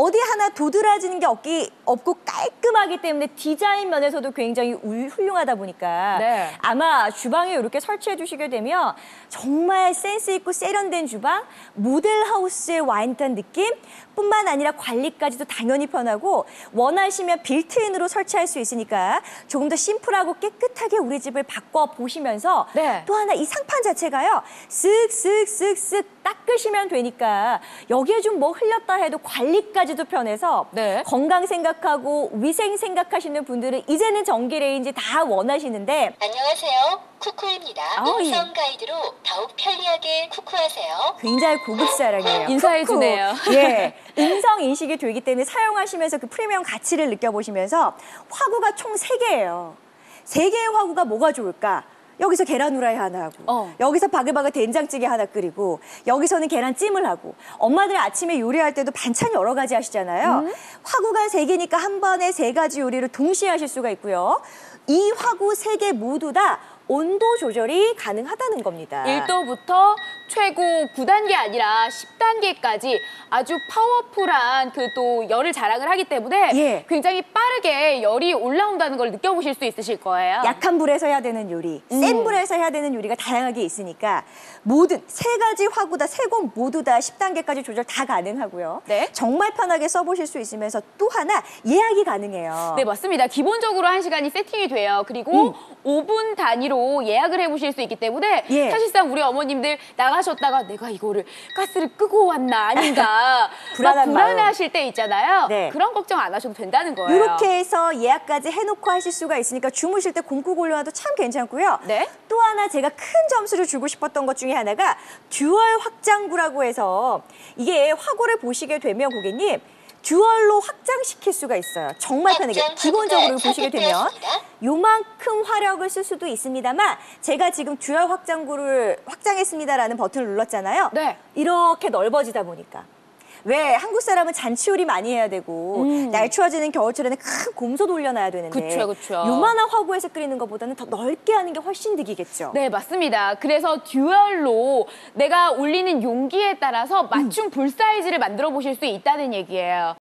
어디 하나 도드라지는 게 없기, 없고 깔끔하기 때문에 디자인 면에서도 굉장히 울- 훌륭하다 보니까 네. 아마 주방에 이렇게 설치해 주시게 되면 정말 센스 있고 세련된 주방, 모델하우스에 와 있다는 느낌 뿐만 아니라 관리까지도 당연히 편하고 원하시면 빌트인으로 설치할 수 있으니까 조금 더 심플하고 깨끗하게 우리 집을 바꿔 보시면서 네. 또 하나 이 상판 자체가요 쓱쓱쓱쓱 닦으시면 되니까 여기에 좀 뭐 흘렸다 해도 관리까지도 편해서 네. 건강 생각하고 위생 생각하시는 분들은 이제는 전기레인지 다 원하시는데 안녕하세요. 쿠쿠입니다. 아우, 예. 음성 가이드로 더욱 편리하게 쿠쿠하세요. 굉장히 고급 사랑이에요. 인사해. 주네요. 예, 음성 인식이 되기 때문에 사용하시면서 그 프리미엄 가치를 느껴보시면서 화구가 총 세개예요세개의 화구가 뭐가 좋을까? 여기서 계란 후라이 하나 하고 어. 여기서 바글바글 된장찌개 하나 끓이고 여기서는 계란찜을 하고 엄마들 아침에 요리할 때도 반찬 여러 가지 하시잖아요. 음. 화구가 세 개니까 한 번에 세 가지 요리를 동시에 하실 수가 있고요. 이 화구 세 개 모두 다 온도 조절이 가능하다는 겁니다. 1도부터 최고 9단계 아니라 10단계까지 아주 파워풀한 그 또 열을 자랑을 하기 때문에 예. 굉장히 빠르게 열이 올라온다는 걸 느껴보실 수 있으실 거예요. 약한 불에서 해야 되는 요리, 음. 센 불에서 해야 되는 요리가 다양하게 있으니까 모든 세 가지 화구 다세곳 모두 다 10단계까지 조절 다 가능하고요. 네. 정말 편하게 써보실 수 있으면서 또 하나 예약이 가능해요. 네, 맞습니다. 기본적으로 한시간이 세팅이 돼요. 그리고 5분 단위로 예약을 해보실 수 있기 때문에 음. 예. 사실상 우리 어머님들 나가 셨다가 내가 이거를 가스를 끄고 왔나 아닌가 불안한 막 마음. 불안해하실 때 있잖아요. 네. 그런 걱정 안 하셔도 된다는 거예요. 이렇게 해서 예약까지 해놓고 하실 수가 있으니까 주무실 때 곰국 올려놔도 참 괜찮고요. 네. 또 하나 제가 큰 점수를 주고 싶었던 것 중에 하나가 dual 확장구라고 해서 이게 화구를 보시게 되면 고객님 dual로 확장시킬 수가 있어요. 정말 편하게. 기본적으로 보시게 되면. 요만큼 화력을 쓸 수도 있습니다만 제가 지금 dual 확장구를 확장했습니다라는 버튼을 눌렀잖아요. 네. 이렇게 넓어지다 보니까 왜 한국 사람은 잔치요리 많이 해야 되고 음. 날 추워지는 겨울철에는 큰 곰솥 올려놔야 되는데 그쵸, 그쵸. 요만한 화구에서 끓이는 것보다는 더 넓게 하는 게 훨씬 득이겠죠. 네, 맞습니다. 그래서 듀얼로 내가 올리는 용기에 따라서 맞춤 불 사이즈를 만들어 보실 수 있다는 얘기예요.